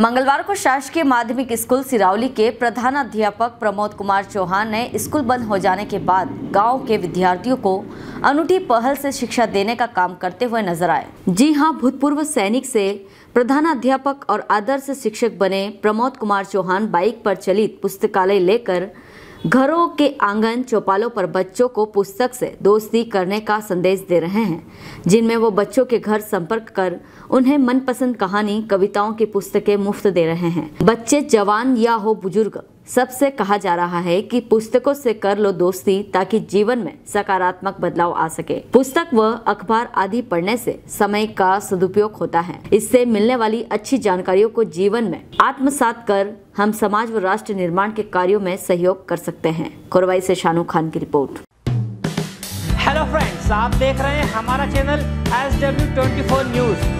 मंगलवार को शासकीय माध्यमिक स्कूल सिरावली के प्रधान अध्यापक प्रमोद कुमार चौहान ने स्कूल बंद हो जाने के बाद गाँव के विद्यार्थियों को अनूठी पहल से शिक्षा देने का काम करते हुए नज़र आए। जी हाँ, भूतपूर्व सैनिक से प्रधान अध्यापक और आदर्श शिक्षक बने प्रमोद कुमार चौहान बाइक पर चलित पुस्तकालय लेकर घरों के आँगन चौपालों पर बच्चों को पुस्तक से दोस्ती करने का संदेश दे रहे हैं, जिनमें वो बच्चों के घर संपर्क कर उन्हें मनपसंद कहानी, कविताओं की पुस्तकें मुफ़्त दे रहे हैं। बच्चे जवान या हो बुज़ुर्ग सबसे कहा जा रहा है कि पुस्तकों से कर लो दोस्ती ताकि जीवन में सकारात्मक बदलाव आ सके। पुस्तक व अखबार आदि पढ़ने से समय का सदुपयोग होता है। इससे मिलने वाली अच्छी जानकारियों को जीवन में आत्मसात कर हम समाज व राष्ट्र निर्माण के कार्यों में सहयोग कर सकते हैं। कोरवाई से शानू खान की रिपोर्ट। हेलो फ्रेंड्स आप देख रहे हैं हमारा channel S W twenty four news